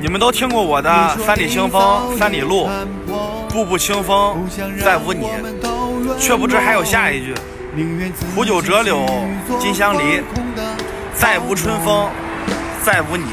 你们都听过我的《三里清风》、《三里路》、《步步清风》。再无你，却不知还有下一句：苦酒折柳，金香梨。再无春风，再无你。